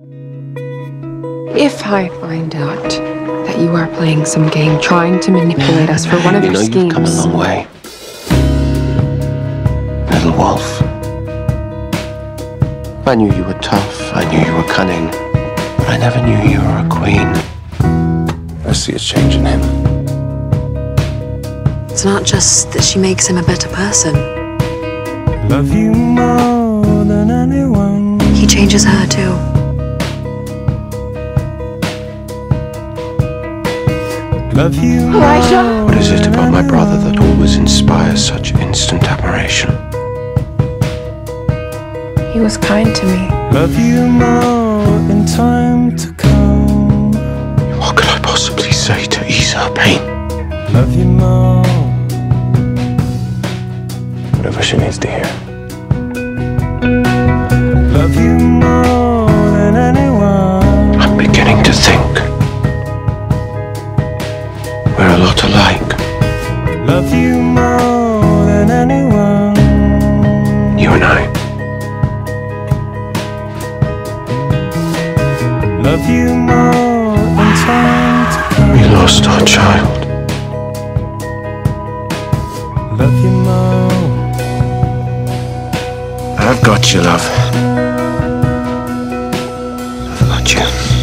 If I find out that you are playing some game trying to manipulate us for one of You your know, schemes. you've come a long way. Little wolf. I knew you were tough, I knew you were cunning, but I never knew you were a queen. I see a change in him. It's not just that she makes him a better person. Love you more than anyone. He changes her too. Love you Elijah? What is it about my brother that always inspires such instant admiration? He was kind to me. Love you more in time to come. What could I possibly say to ease her pain? Love you more. Whatever she needs to hear. love you more than anyone. You and I. Love you more than time to come. We lost our child. Love you more. I've got you, love. I've got you.